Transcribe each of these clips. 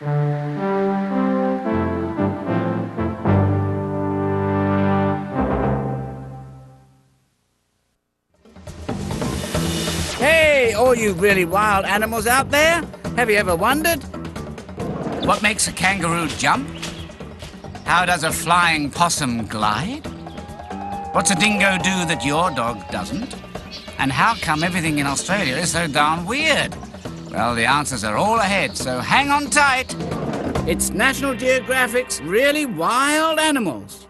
Hey, all you really wild animals out there, have you ever wondered what makes a kangaroo jump? How does a flying possum glide? What's a dingo do that your dog doesn't? And how come everything in Australia is so darn weird? Well, the answers are all ahead, so hang on tight. It's National Geographic's Really Wild Animals.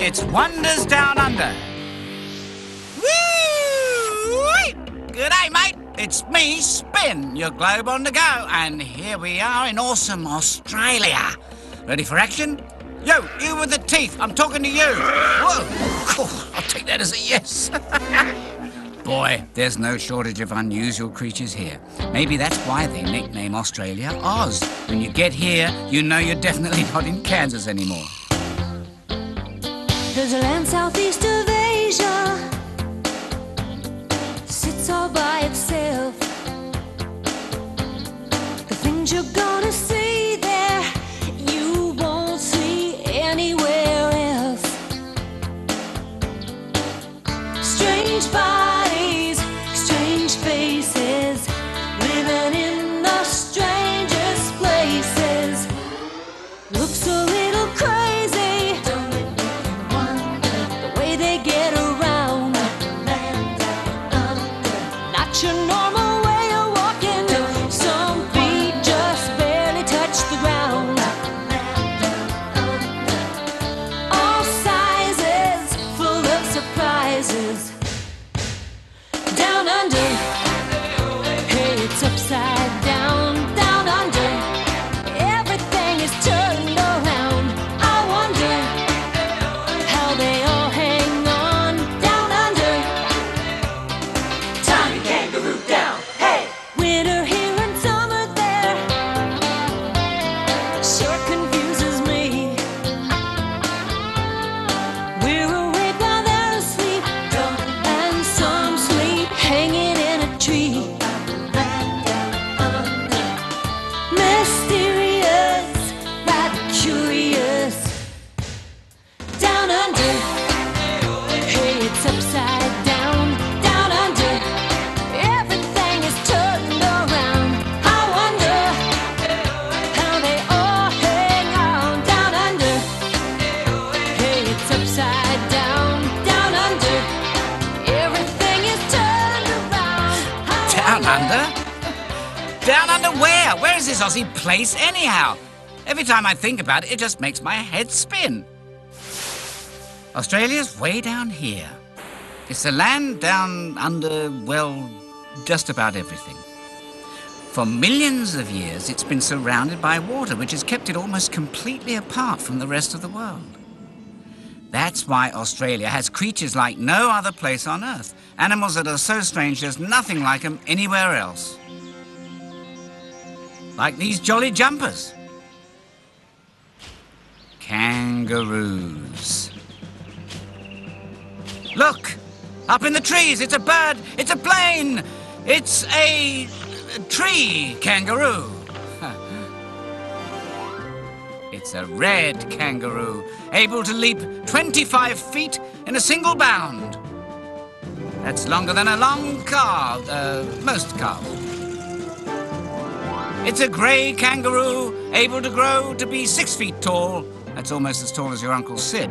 It's Wonders Down Under. Woo! Good day, mate. It's me, Spin, your globe on the go, and here we are in awesome Australia. Ready for action? Yo, you with the teeth, I'm talking to you. Whoa! I'll take that as a yes. Boy, there's no shortage of unusual creatures here. Maybe that's why they nickname Australia Oz. When you get here, you know you're definitely not in Kansas anymore. There's a land southeast of Asia, sits all by itself. The things you're gonna see time I think about it, it just makes my head spin. Australia's way down here. It's a land down under, well, just about everything. For millions of years, it's been surrounded by water, which has kept it almost completely apart from the rest of the world. That's why Australia has creatures like no other place on Earth. Animals that are so strange there's nothing like them anywhere else. Like these jolly jumpers. Kangaroos. Look! Up in the trees! It's a bird! It's a plane! It's a, tree kangaroo! It's a red kangaroo, able to leap 25 feet in a single bound. That's longer than a long car, uh, most cars. It's a grey kangaroo, able to grow to be six feet tall. That's almost as tall as your Uncle Sid.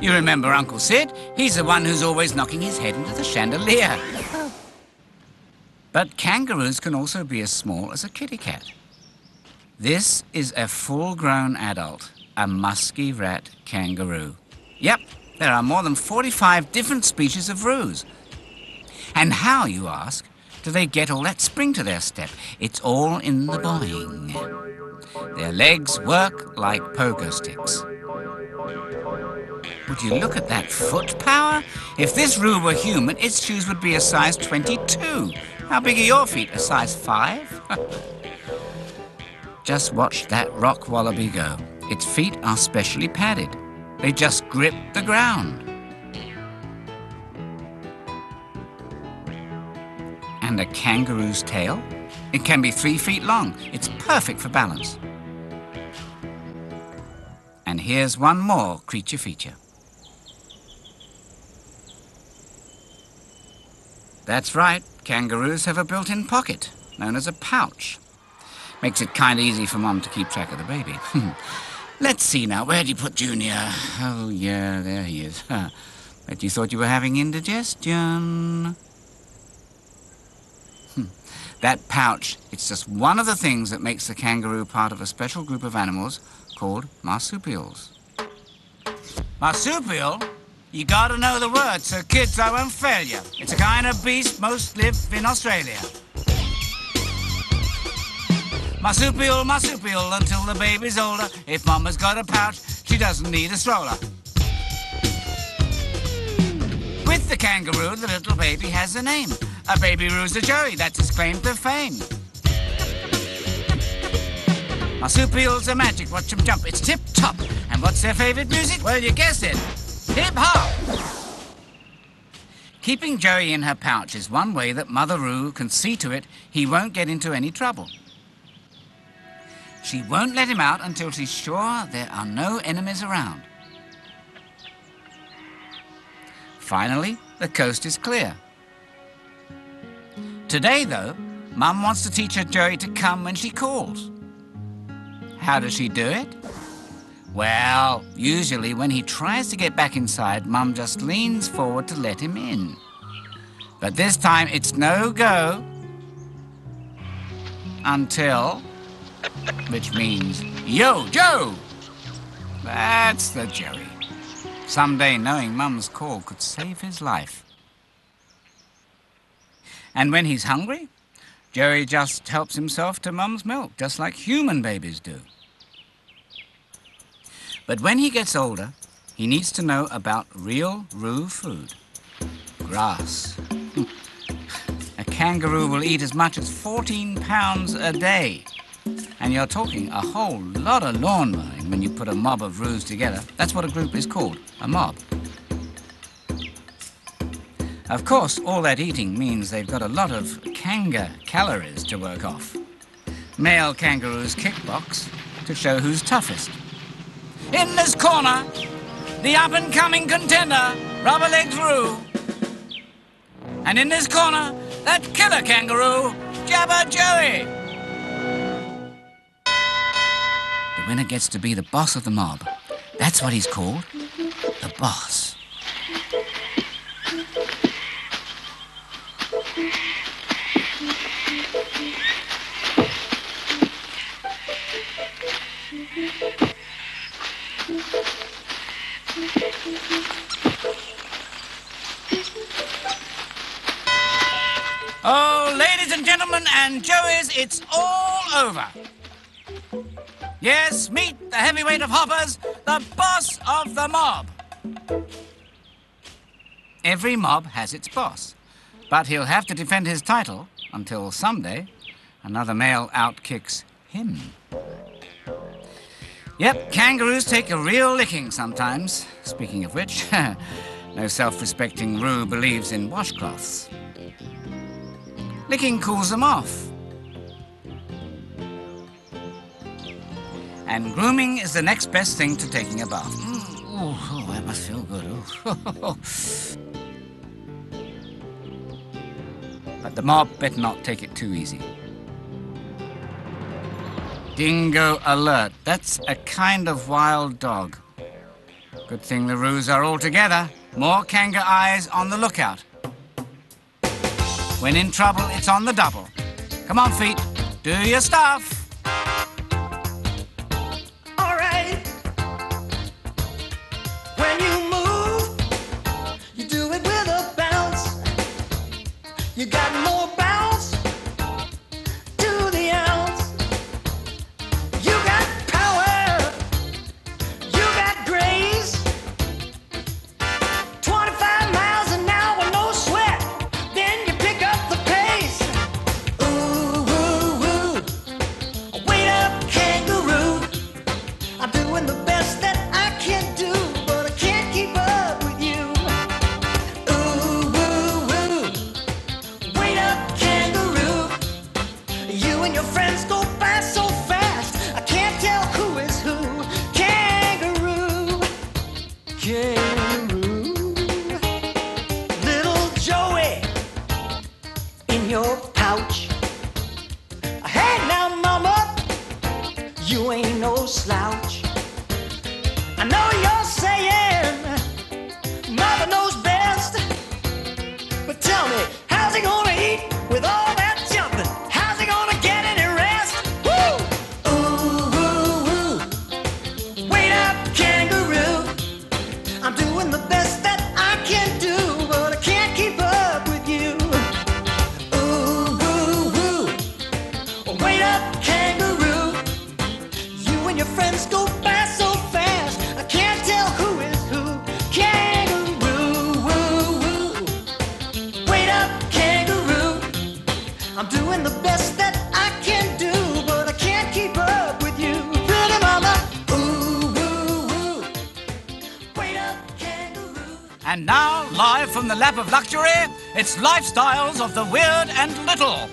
You remember Uncle Sid? He's the one who's always knocking his head into the chandelier. But kangaroos can also be as small as a kitty cat. This is a full grown adult, a musky rat kangaroo. Yep, there are more than 45 different species of roos. And how, you ask? do they get all that spring to their step? It's all in the boing. Their legs work like pogo sticks. Would you look at that foot power? If this roo were human, its shoes would be a size 22. How big are your feet? A size 5? just watch that rock wallaby go. Its feet are specially padded. They just grip the ground. And a kangaroo's tail? It can be three feet long. It's perfect for balance. And here's one more creature feature. That's right, kangaroos have a built-in pocket, known as a pouch. Makes it kind of easy for Mom to keep track of the baby. Let's see now, where'd you put Junior? Oh, yeah, there he is. Bet you thought you were having indigestion. That pouch, it's just one of the things that makes the kangaroo part of a special group of animals called marsupials. Marsupial? You gotta know the word, so kids, I won't fail you. It's a kind of beast most live in Australia. Marsupial, marsupial, until the baby's older. If mama's got a pouch, she doesn't need a stroller. With the kangaroo, the little baby has a name. A baby roo's a joey, that's his claim to fame. Marsupials are magic, watch watch 'em jump, it's tip-top. And what's their favorite music? Well, you guessed it. Hip hop! Keeping Joey in her pouch is one way that Mother Roo can see to it he won't get into any trouble. She won't let him out until she's sure there are no enemies around. Finally, the coast is clear. Today, though, Mum wants to teach her Joey to come when she calls. How does she do it? Well, usually when he tries to get back inside, Mum just leans forward to let him in. But this time it's no go until, which means, Yo, Joe! That's the Joey. Someday knowing Mum's call could save his life. And when he's hungry, Joey just helps himself to Mum's milk, just like human babies do. But when he gets older, he needs to know about real roo food. Grass. a kangaroo will eat as much as 14 pounds a day. And you're talking a whole lot of lawn mowing when you put a mob of roos together. That's what a group is called, a mob. Of course, all that eating means they've got a lot of kanga calories to work off. Male kangaroos kickbox to show who's toughest. In this corner, the up-and-coming contender, Rubber Legs Roo. And in this corner, that killer kangaroo, Jabba Joey. The winner gets to be the boss of the mob. That's what he's called, the boss. Oh, ladies and gentlemen and Joeys, it's all over. Yes, meet the heavyweight of hoppers, the boss of the mob. Every mob has its boss, but he'll have to defend his title until someday another male outkicks him. Yep, kangaroos take a real licking sometimes. Speaking of which, no self respecting Roo believes in washcloths. Licking cools them off. And grooming is the next best thing to taking a bath. Mm, oh, that must feel good. But the mob better not take it too easy. Dingo alert. That's a kind of wild dog. Good thing the roos are all together. More kanga eyes on the lookout. When in trouble, it's on the double. Come on, feet. Do your stuff. Your pouch. Hey now, mama, you ain't no slouch. Live from the lap of luxury, it's Lifestyles of the Weird and Little.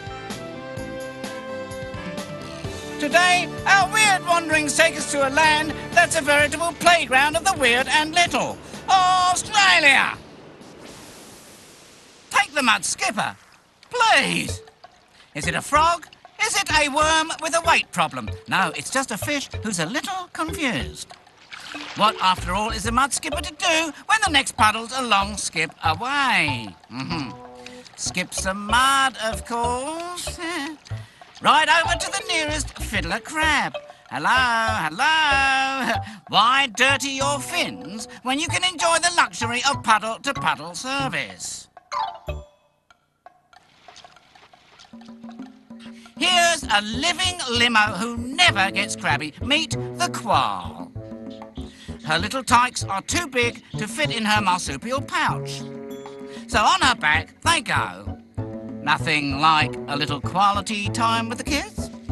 Today, our weird wanderings take us to a land that's a veritable playground of the weird and little. Australia! Take the mud skipper, please. Is it a frog? Is it a worm with a weight problem? No, it's just a fish who's a little confused. What, after all, is a mud skipper to do when the next puddle's a long skip away? hmm Skip some mud, of course. right over to the nearest fiddler crab. Hello, hello. Why dirty your fins when you can enjoy the luxury of puddle to puddle service? Here's a living limo who never gets crabby. Meet the quoll. Her little tykes are too big to fit in her marsupial pouch. So on her back they go. Nothing like a little quality time with the kids?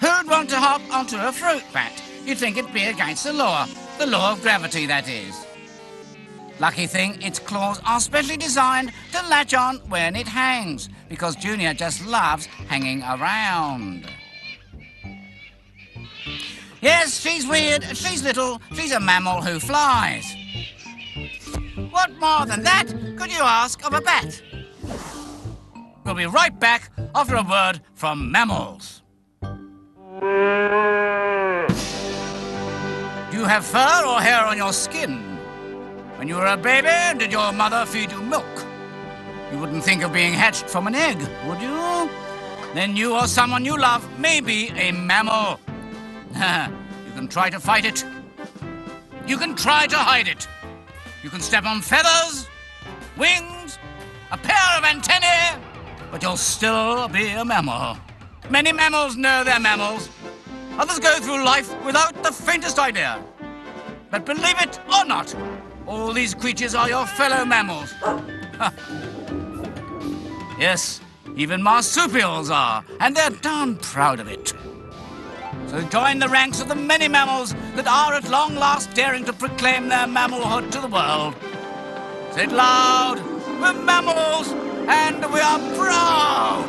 Who'd want to hop onto a fruit bat? You'd think it'd be against the law. The law of gravity, that is. Lucky thing, its claws are specially designed to latch on when it hangs, because Junior just loves hanging around. Yes, she's weird, she's little, she's a mammal who flies. What more than that could you ask of a bat? We'll be right back after a word from mammals. Do you have fur or hair on your skin? When you were a baby, did your mother feed you milk? You wouldn't think of being hatched from an egg, would you? Then you or someone you love may be a mammal. you can try to fight it. You can try to hide it. You can step on feathers, wings, a pair of antennae, but you'll still be a mammal. Many mammals know they're mammals. Others go through life without the faintest idea. But believe it or not, all these creatures are your fellow mammals. yes, even marsupials are, and they're darn proud of it. So join the ranks of the many mammals that are at long last daring to proclaim their mammalhood to the world. Say it loud, we're mammals, and we are proud.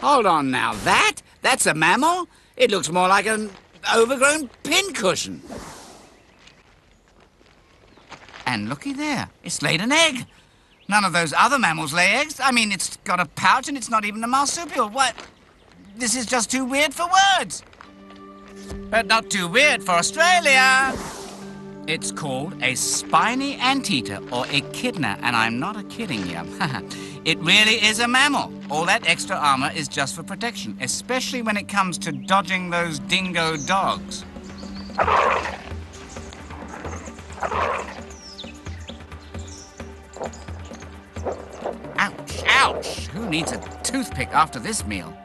Hold on now, that? That's a mammal? It looks more like an overgrown pincushion. And looky there, it's laid an egg. None of those other mammals lay eggs. I mean, it's got a pouch and it's not even a marsupial. What? This is just too weird for words. But not too weird for Australia. It's called a spiny anteater or echidna, and I'm not kidding you. it really is a mammal. All that extra armor is just for protection, especially when it comes to dodging those dingo dogs. Needs a toothpick after this meal?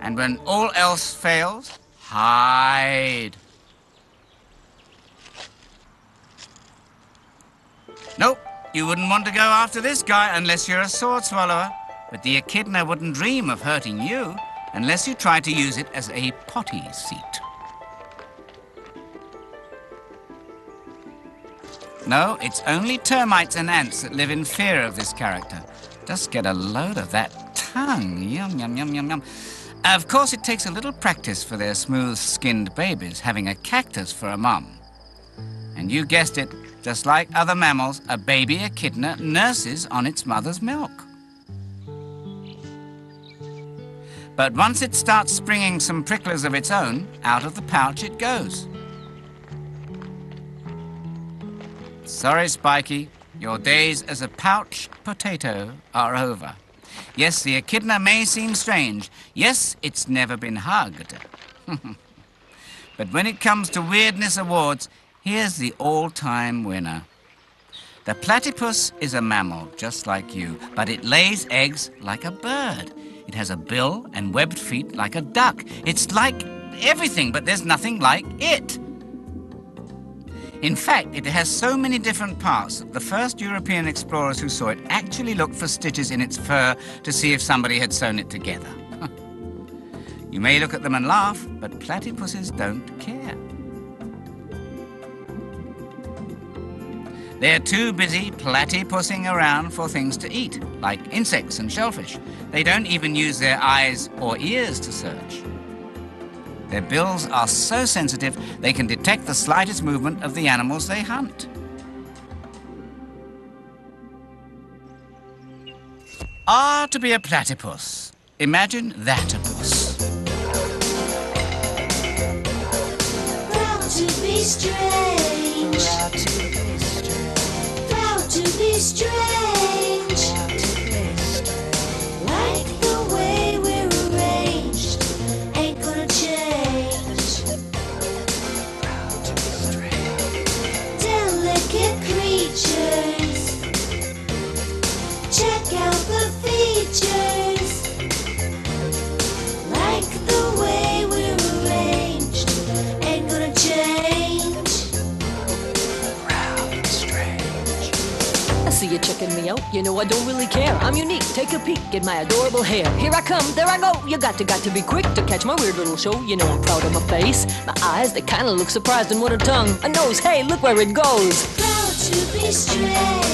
And when all else fails, hide. Nope, you wouldn't want to go after this guy unless you're a sword swallower. But the echidna wouldn't dream of hurting you unless you tried to use it as a potty seat. No, it's only termites and ants that live in fear of this character. Just get a load of that tongue. Yum, yum, yum, yum, yum. Of course, it takes a little practice for their smooth skinned babies having a cactus for a mum. And you guessed it, just like other mammals, a baby echidna nurses on its mother's milk. But once it starts springing some pricklers of its own, out of the pouch it goes. Sorry, Spiky, your days as a pouched potato are over. Yes, the echidna may seem strange. Yes, it's never been hugged. but when it comes to Weirdness Awards, here's the all time winner. The platypus is a mammal, just like you, but it lays eggs like a bird. It has a bill and webbed feet like a duck. It's like everything, but there's nothing like it. In fact, it has so many different parts that the first European explorers who saw it actually looked for stitches in its fur to see if somebody had sewn it together. you may look at them and laugh, but platypuses don't care. They're too busy platypussing around for things to eat, like insects and shellfish. They don't even use their eyes or ears to search. Their bills are so sensitive they can detect the slightest movement of the animals they hunt. Ah, to be a platypus. Imagine that a puss. Proud to be strange. Proud to be strange. Checking me out. You know I don't really care. I'm unique. Take a peek at my adorable hair. Here I come, there I go. You got to got to be quick to catch my weird little show. You know I'm proud of my face. My eyes, they kinda look surprised and what a tongue. A nose, hey, look where it goes. Proud to be strange.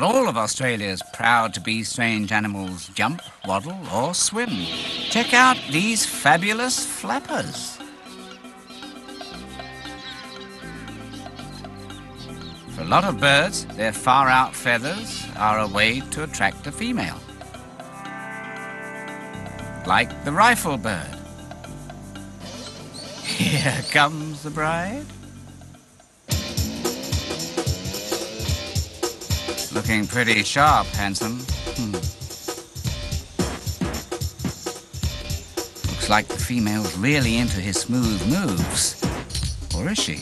Not all of Australia's proud to be strange animals jump, waddle, or swim. Check out these fabulous flappers. For a lot of birds, their far out feathers are a way to attract a female. Like the rifle bird. Here comes the bride. Looking pretty sharp, handsome. Hmm. Looks like the female's really into his smooth moves. Or is she?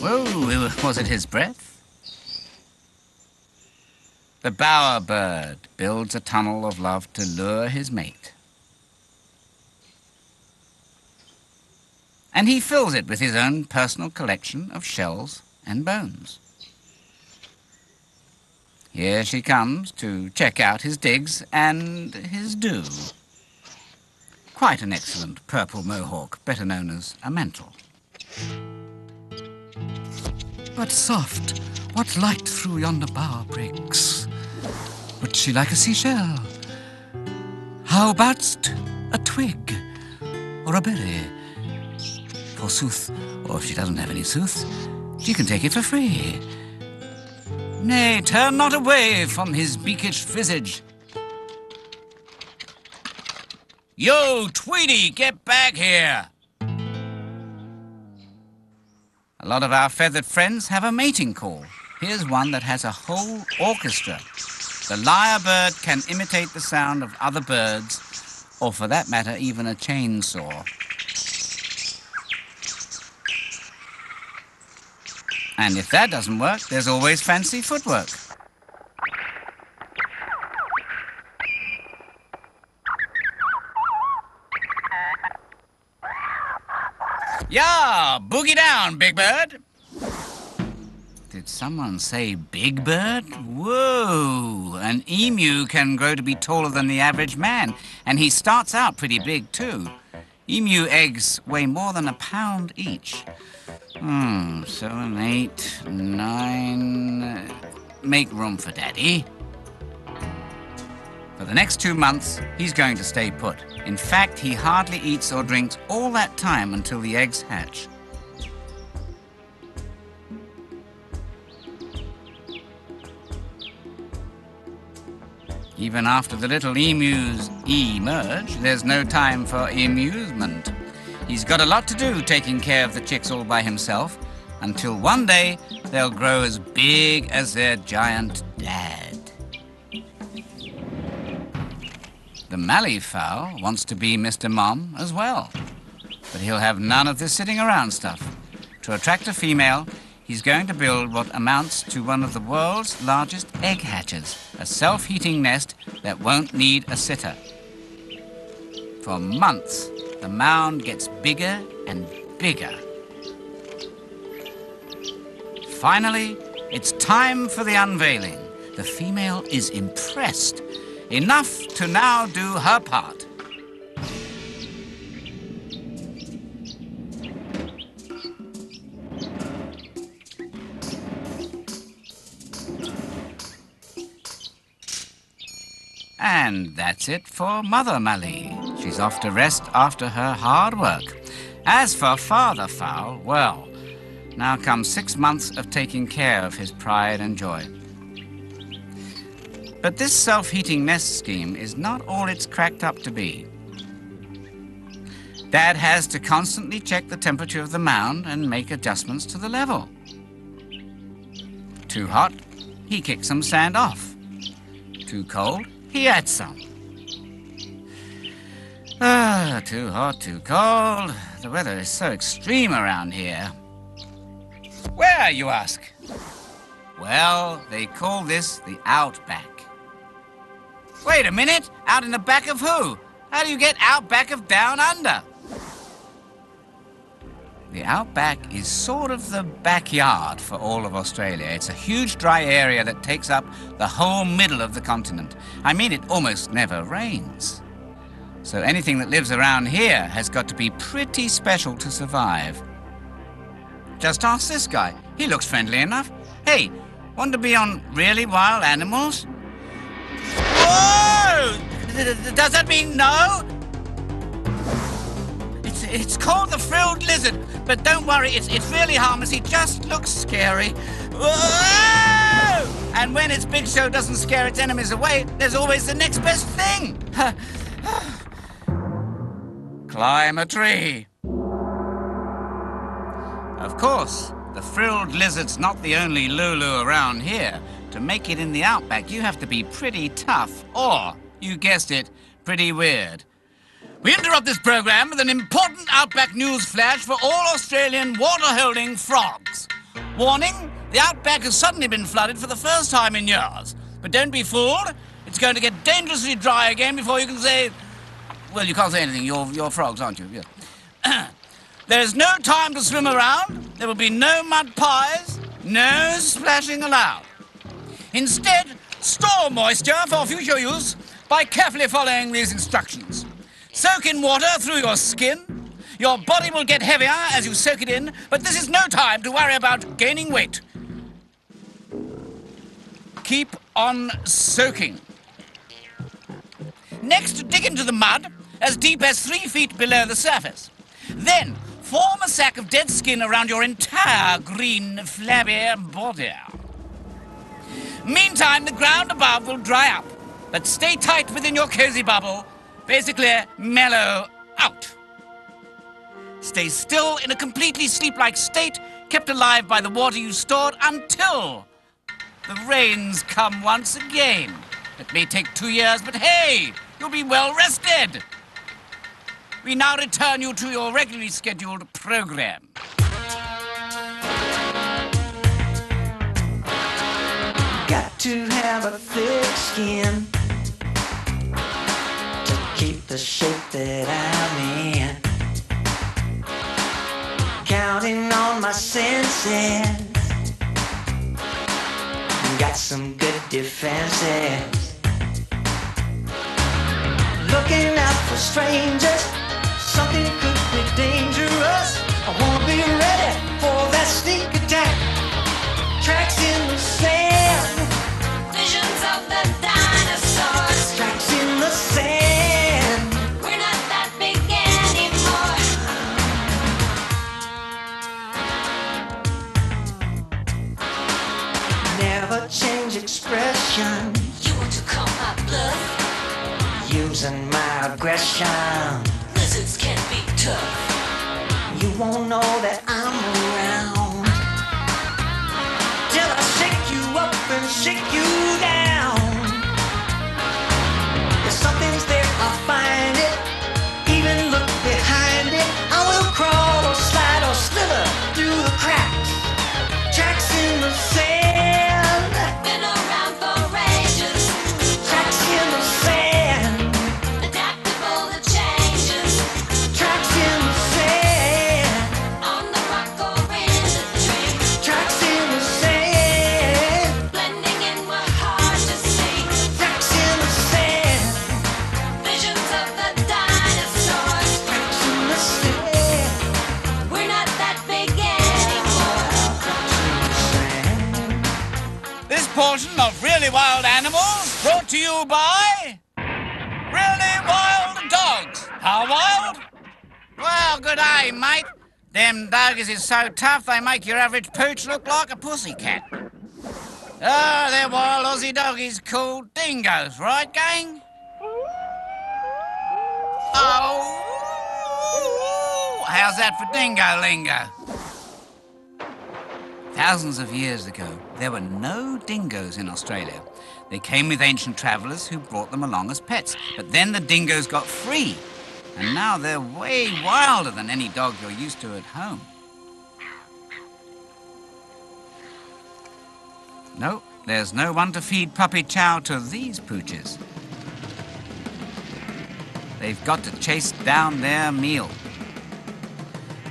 Whoa, was it his breath? The bower bird builds a tunnel of love to lure his mate. And he fills it with his own personal collection of shells and bones. Here she comes to check out his digs and his do. Quite an excellent purple mohawk, better known as a mantle. But soft, what light through yonder bower breaks? Would she like a seashell? How aboutst a twig or a berry? Forsooth, or if she doesn't have any sooth, she can take it for free. Nay, turn not away from his beakish visage. Yo, Tweety, get back here! A lot of our feathered friends have a mating call. Here's one that has a whole orchestra. The lyrebird can imitate the sound of other birds, or for that matter, even a chainsaw. And if that doesn't work, there's always fancy footwork. Yeah, boogie down, Big Bird. Did someone say Big Bird? Whoa! An emu can grow to be taller than the average man, and he starts out pretty big too. Emu eggs weigh more than a pound each. Hmm, seven, eight, nine. Make room for Daddy. For the next two months, he's going to stay put. In fact, he hardly eats or drinks all that time until the eggs hatch. Even after the little emus emerge, there's no time for amusement. He's got a lot to do taking care of the chicks all by himself, until one day they'll grow as big as their giant dad. The malleefowl wants to be Mr. Mom as well, but he'll have none of this sitting around stuff. To attract a female, he's going to build what amounts to one of the world's largest egg hatches, a self heating nest that won't need a sitter. For months, the mound gets bigger and bigger. Finally, it's time for the unveiling. The female is impressed, enough to now do her part. And that's it for Mother Mallee. She's off to rest after her hard work. As for Father Fowl, well, now comes six months of taking care of his pride and joy. But this self heating nest scheme is not all it's cracked up to be. Dad has to constantly check the temperature of the mound and make adjustments to the level. Too hot, he kicks some sand off. Too cold, he adds some. Ah, too hot, too cold. The weather is so extreme around here. Where, you ask? Well, they call this the outback. Wait a minute, out in the back of who? How do you get out back of down under? The outback is sort of the backyard for all of Australia. It's a huge dry area that takes up the whole middle of the continent. I mean, it almost never rains. So anything that lives around here has got to be pretty special to survive. Just ask this guy. He looks friendly enough. Hey, want to be on really wild animals? Whoa! Does that mean no? It's, it's called the frilled lizard, but don't worry, it's, it's really harmless. He just looks scary. Whoa! And when its big show doesn't scare its enemies away, there's always the next best thing. Climb a tree. Of course, the frilled lizard's not the only Lulu around here. To make it in the outback, you have to be pretty tough, or, you guessed it, pretty weird. We interrupt this program with an important outback news flash for all Australian water-holding frogs. Warning, the outback has suddenly been flooded for the first time in years. But don't be fooled, it's going to get dangerously dry again before you can say... Well, you can't say anything, you're, you're frogs, aren't you? Yeah. There is no time to swim around. There will be no mud pies, no splashing allowed. Instead, store moisture for future use by carefully following these instructions. Soak in water through your skin. Your body will get heavier as you soak it in, but this is no time to worry about gaining weight. Keep on soaking. Next, dig into the mud as deep as three feet below the surface. Then, form a sack of dead skin around your entire green, flabby body. Meantime, the ground above will dry up, but stay tight within your cozy bubble. Basically, mellow out. Stay still in a completely sleep-like state, kept alive by the water you stored until the rains come once again. It may take two years, but hey, you'll be well rested. We now return you to your regularly scheduled program. Got to have a thick skin to keep the shape that I'm in. Counting on my senses. Got some good defenses. Looking out for strangers. Something could be dangerous. I wanna be ready for that sneak attack. Tracks in the sand. Visions of the dinosaurs. Tracks in the sand. We're not that big anymore. Never change expression. You want to call my bluff? Using my aggression. You won't know that I'm is so tough they make your average pooch look like a pussycat. Oh, they're wild Aussie doggies called dingoes, right, gang? Oh, how's that for dingo lingo? Thousands of years ago, there were no dingoes in Australia. They came with ancient travelers who brought them along as pets. But then the dingoes got free, and now they're way wilder than any dog you're used to at home. No, there's no one to feed puppy chow to these pooches. They've got to chase down their meal.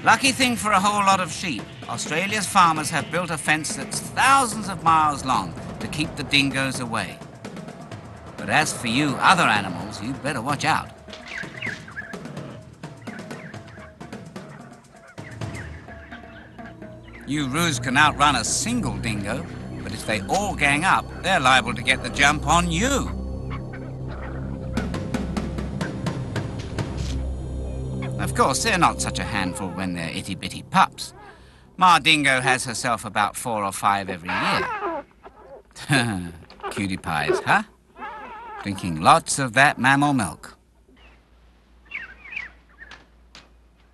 Lucky thing for a whole lot of sheep, Australia's farmers have built a fence that's thousands of miles long to keep the dingoes away. But as for you other animals, you'd better watch out. You roos can outrun a single dingo, but if they all gang up, they're liable to get the jump on you. Of course, they're not such a handful when they're itty bitty pups. Ma Dingo has herself about four or five every year. Cutie pies, huh? Drinking lots of that mammal milk.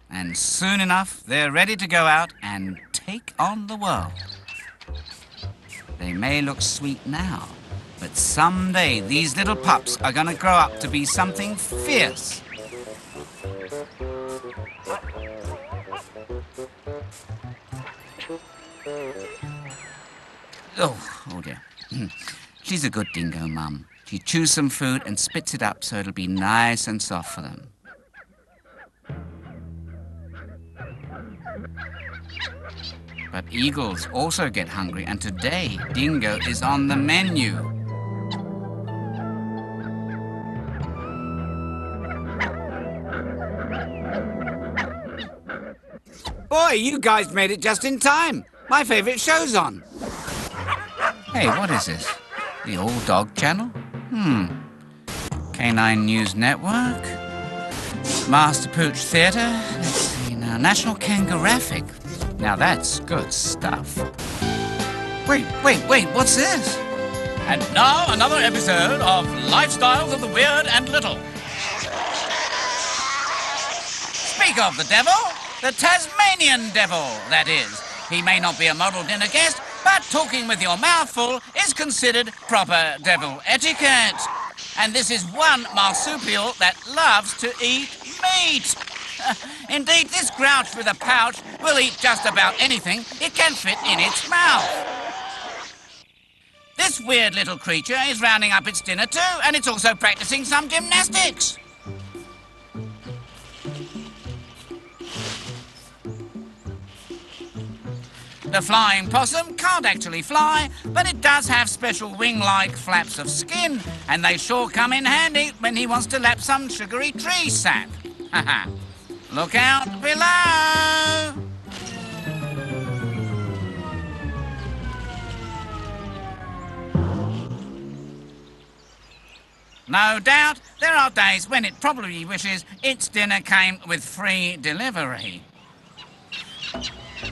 And soon enough, they're ready to go out and take on the world. They may look sweet now, but someday these little pups are going to grow up to be something fierce. Oh, oh dear. Hmm. She's a good dingo, Mum. She chews some food and spits it up so it'll be nice and soft for them. But eagles also get hungry, and today dingo is on the menu. Boy, you guys made it just in time. My favorite show's on. Hey, what is this? The Old Dog Channel? Hmm. Canine News Network? Master Pooch Theatre? Let's see now. National Kangaraffic. Now that's good stuff. Wait, wait, wait, what's this? And now another episode of Lifestyles of the Weird and Little. Speak of the devil, the Tasmanian devil, that is. He may not be a model dinner guest, But talking with your mouth full is considered proper devil etiquette. And this is one marsupial that loves to eat meat. Indeed, this grouch with a pouch will eat just about anything it can fit in its mouth. This weird little creature is rounding up its dinner too, and it's also practicing some gymnastics. The flying possum can't actually fly, but it does have special wing-like flaps of skin, and they sure come in handy when he wants to lap some sugary tree sap. Look out below! No doubt, there are days when it probably wishes its dinner came with free delivery.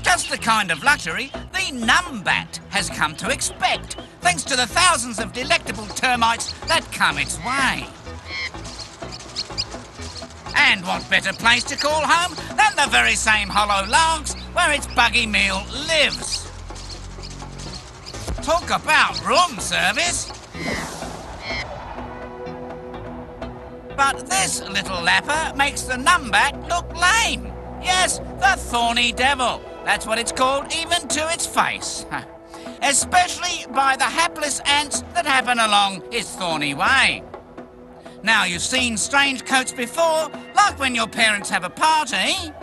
Just the kind of luxury the numbat has come to expect, thanks to the thousands of delectable termites that come its way. And what better place to call home than the very same hollow logs where its buggy meal lives? Talk about room service! But this little lapper makes the numbat look lame. Yes, the thorny devil. That's what it's called, even to its face. Especially by the hapless ants that happen along its thorny way. Now, you've seen strange coats before, like when your parents have a party.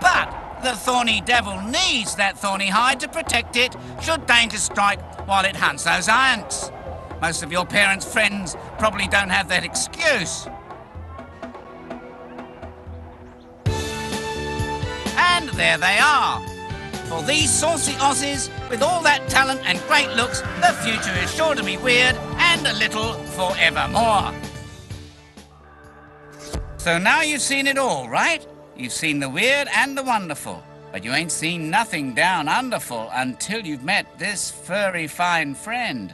But the thorny devil needs that thorny hide to protect it should danger strike while it hunts those ants. Most of your parents' friends probably don't have that excuse. And there they are. For these saucy Aussies, with all that talent and great looks, the future is sure to be weird and a little forevermore. So now you've seen it all, right? You've seen the weird and the wonderful. But you ain't seen nothing down underful until you've met this furry fine friend.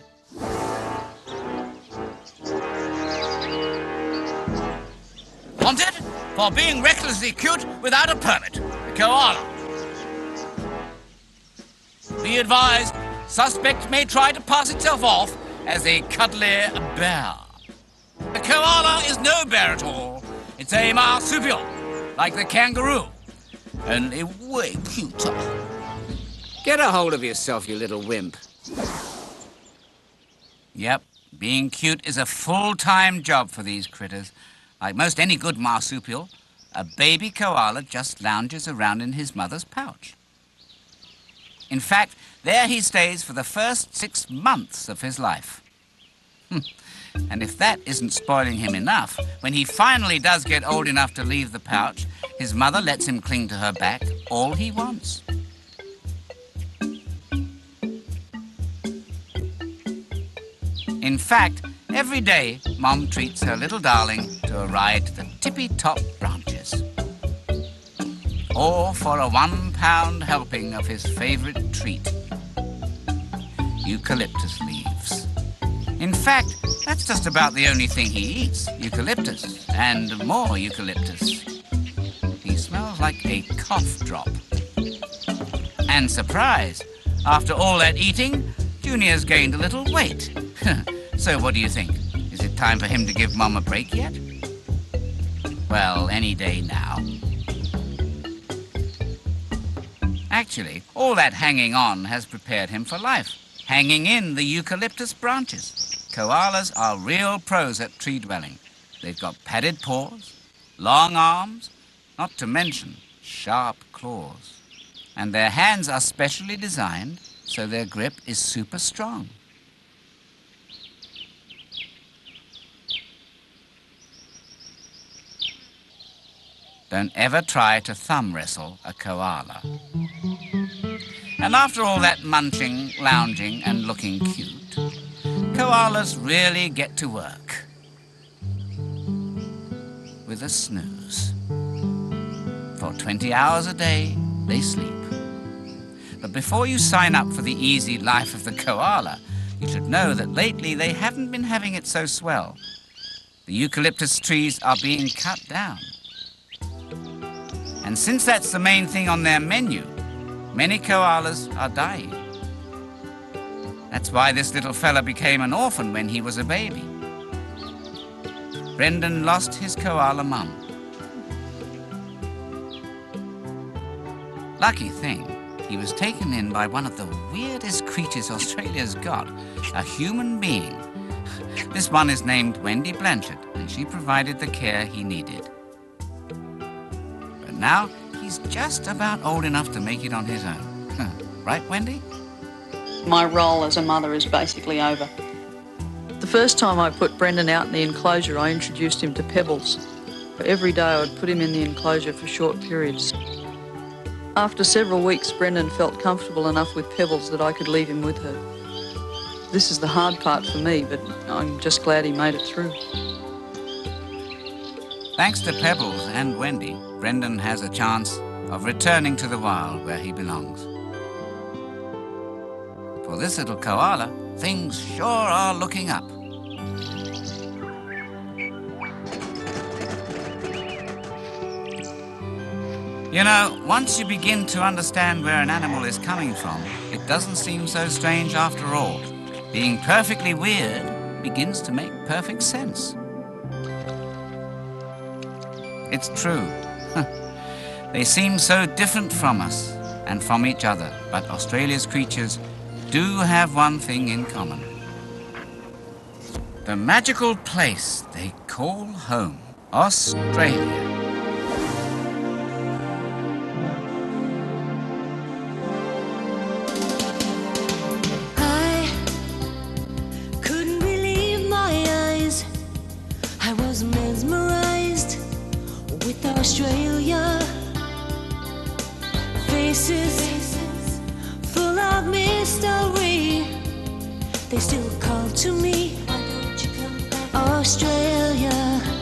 Wanted for being recklessly cute without a permit. The koala. Be advised, suspect may try to pass itself off as a cuddly bear. The koala is no bear at all. It's a marsupial, like the kangaroo, only way cuter. Get a hold of yourself, you little wimp. Yep, being cute is a full-time job for these critters. Like most any good marsupial, a baby koala just lounges around in his mother's pouch. In fact, there he stays for the first six months of his life. and if that isn't spoiling him enough, when he finally does get old enough to leave the pouch, his mother lets him cling to her back all he wants. In fact, every day, Mom treats her little darling to a ride to the tippy top branches. Or for a one pound helping of his favorite treat eucalyptus leaves. In fact, that's just about the only thing he eats eucalyptus and more eucalyptus. He smells like a cough drop. And surprise, after all that eating, Junior's gained a little weight. so what do you think? Is it time for him to give Mom a break yet? Well, any day now. Actually, all that hanging on has prepared him for life, hanging in the eucalyptus branches. Koalas are real pros at tree dwelling. They've got padded paws, long arms, not to mention sharp claws. And their hands are specially designed so their grip is super strong. Don't ever try to thumb wrestle a koala. And after all that munching, lounging, and looking cute, koalas really get to work. With a snooze. For 20 hours a day, they sleep. But before you sign up for the easy life of the koala, you should know that lately they haven't been having it so swell. The eucalyptus trees are being cut down. And since that's the main thing on their menu, many koalas are dying. That's why this little fella became an orphan when he was a baby. Brendan lost his koala mum. Lucky thing, he was taken in by one of the weirdest creatures Australia's got, a human being. This one is named Wendy Blanchard, and she provided the care he needed. But now he's just about old enough to make it on his own. Right, Wendy? My role as a mother is basically over. The first time I put Brendan out in the enclosure, I introduced him to Pebbles. Every day I would put him in the enclosure for short periods. After several weeks, Brendan felt comfortable enough with Pebbles that I could leave him with her. This is the hard part for me, but I'm just glad he made it through. Thanks to Pebbles and Wendy, Brendan has a chance of returning to the wild where he belongs. For this little koala, things sure are looking up. You know, once you begin to understand where an animal is coming from, it doesn't seem so strange after all. Being perfectly weird begins to make perfect sense. It's true. they seem so different from us and from each other, but Australia's creatures do have one thing in common. The magical place they call home, Australia. I couldn't They still call to me. Australia.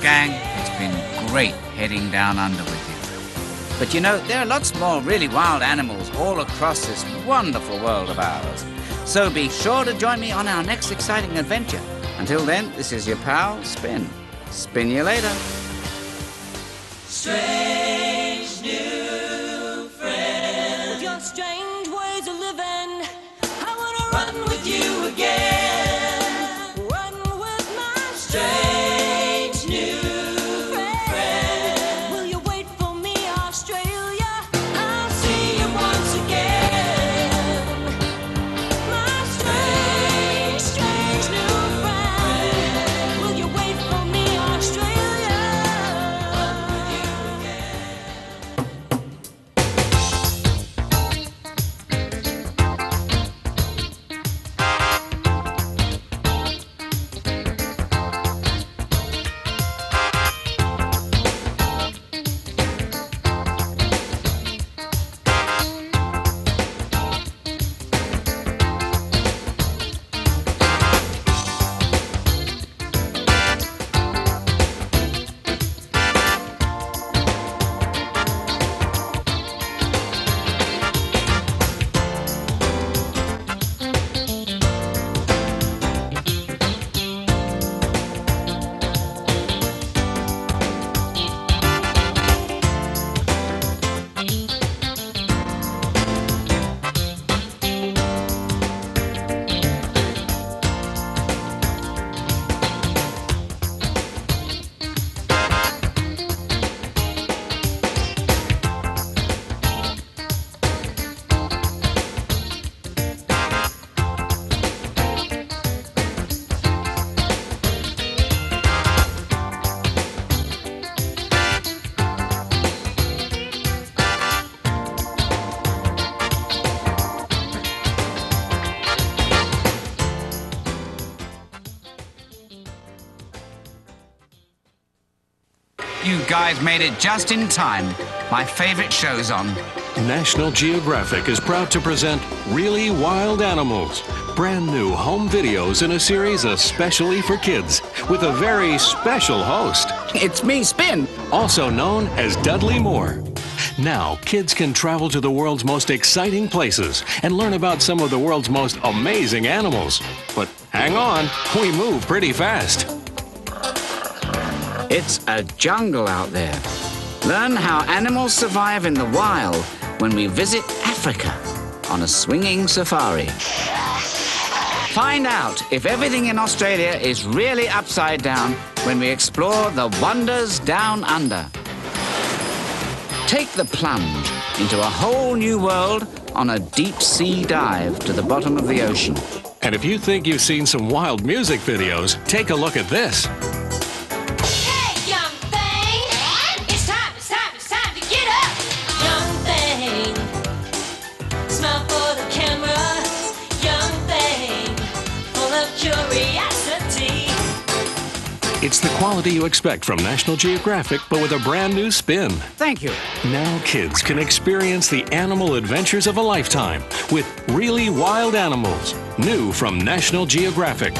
Gang, it's been great heading down under with you. But you know, there are lots more really wild animals all across this wonderful world of ours. So be sure to join me on our next exciting adventure. Until then, this is your pal, Spin. Spin you later. With your strange ways of living, I wanna run with you again. Guys made it just in time. My favorite show's on. National Geographic is proud to present Really Wild Animals, brand new home videos in a series especially for kids, with a very special host, It's me, Spin. also known as Dudley Moore. Now, kids can travel to the world's most exciting places and learn about some of the world's most amazing animals. But hang on, we move pretty fast. It's a jungle out there. Learn how animals survive in the wild when we visit Africa on a swinging safari. Find out if everything in Australia is really upside down when we explore the wonders down under. Take the plunge into a whole new world on a deep sea dive to the bottom of the ocean. And if you think you've seen some wild music videos, take a look at this. It's the quality you expect from National Geographic, but with a brand new spin. Thank you. Now kids can experience the animal adventures of a lifetime with Really Wild Animals, new from National Geographic.